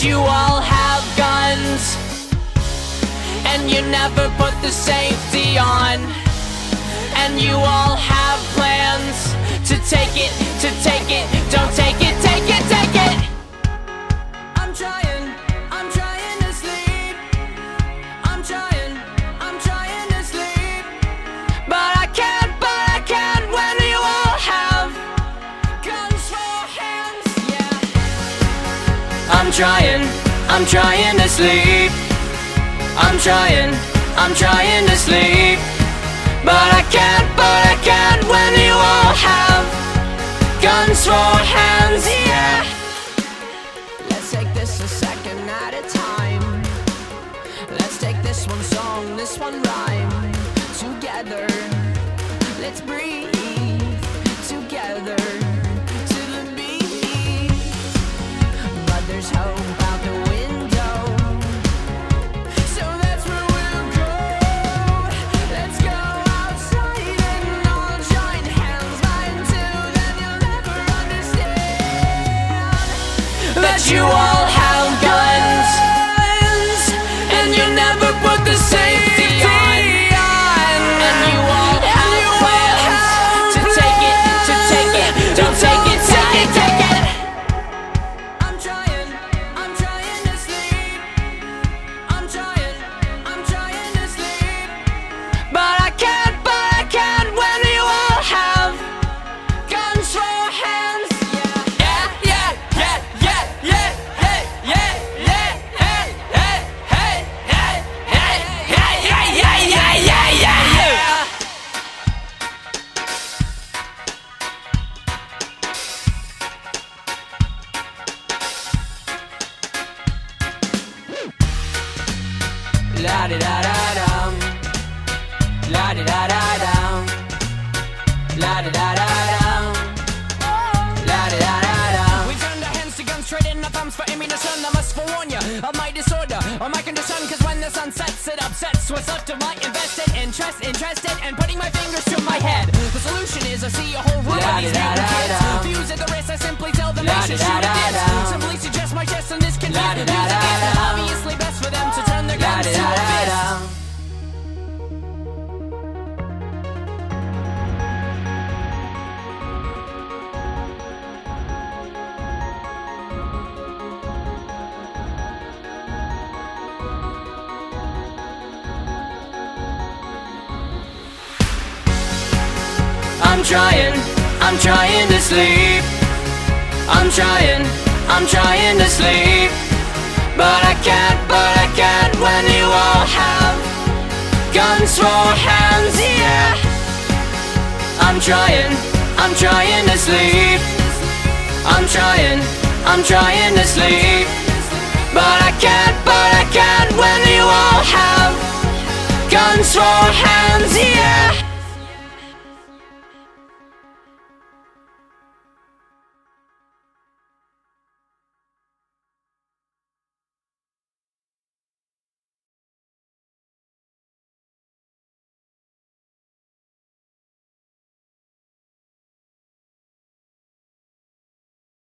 You all have guns. And you never put the safety on. And you all have I'm trying, I'm trying to sleep. I'm trying, I'm trying to sleep. But I can't, but I can't When you all have guns for hands, yeah. Let's take this a second at a time. Let's take this one song, this one rhyme Together, let's breathe you all di da da dum. La di da da dum. La di da da dum. La di da da dum. We turned our hands to guns, our thumbs for ammunition. I must forewarn you of my disorder, or my condition. Cause when the sun sets, it upsets what's left of my invested interest. Interested in putting my fingers to my head. The solution is I see a whole room of these mutant kids. Fuse at the wrist, I simply tell them they should shoot at this. Simply suggest my chest and this can be best for I'm trying, I'm trying to sleep. I'm trying, I'm trying to sleep. But I can't, but I can't when you all have guns for hands, yeah. I'm trying, I'm trying to sleep. I'm trying, I'm trying to sleep. But I can't, but I can't when you all have guns for hands.